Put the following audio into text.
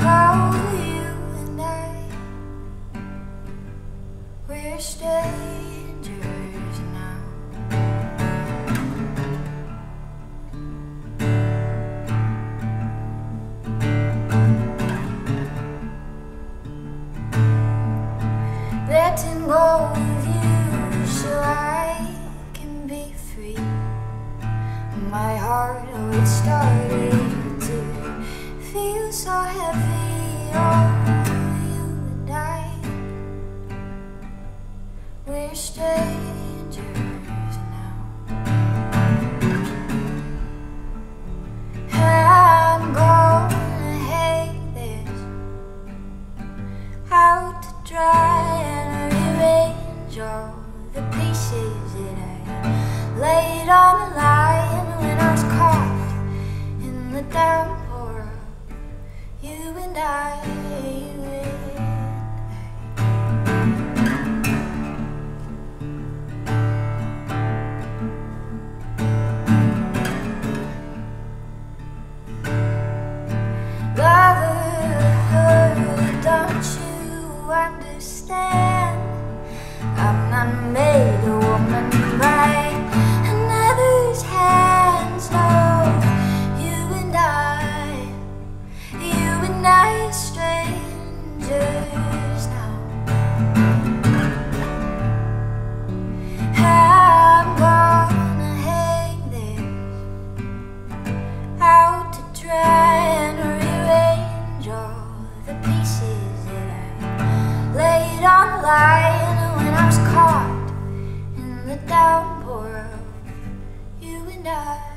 You and I We're strangers now. Letting go of you So I can be free. My heart, oh it started so heavy, oh, you and I. We're strangers now. I'm gonna hate this out to dry and rearrange all the pieces that I laid on the line when I was caught in the downpour line when I was caught in the downpour you and I.